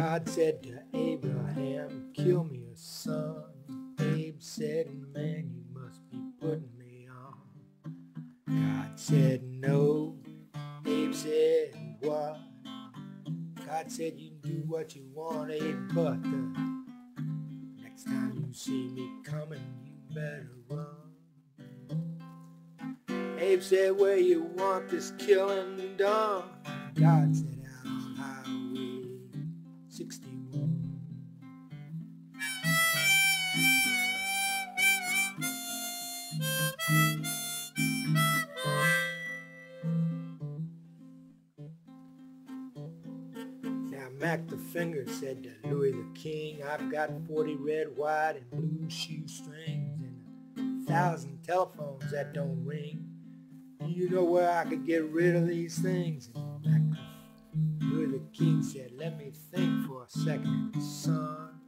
God said to Abraham, kill me a son. Abe said, man, you must be putting me on. God said, no. Abe said, what? God said, you can do what you want, Abe, but the next time you see me coming, you better run. Abe said, where you want this killing done? God said, Mac the Finger said to Louis the King, I've got 40 red, white, and blue shoestrings and a thousand telephones that don't ring. Do you know where I could get rid of these things? And Louis the King said, let me think for a second, son.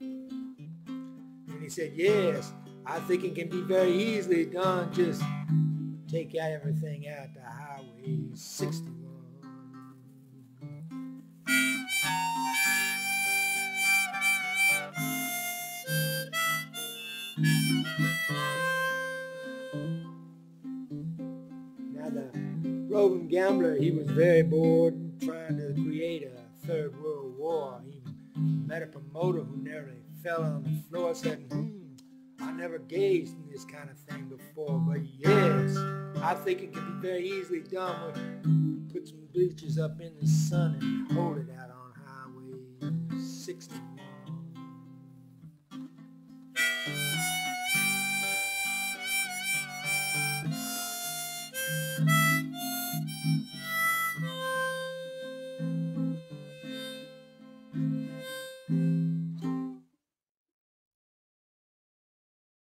And he said, yes, I think it can be very easily done. Just take everything out the highway 61. Now the roving gambler, he was very bored trying to create a third world war. He met a promoter who nearly fell on the floor, said, hmm, I never gazed in this kind of thing before, but yes, I think it can be very easily done when you put some bleachers up in the sun and hold it out on Highway 61.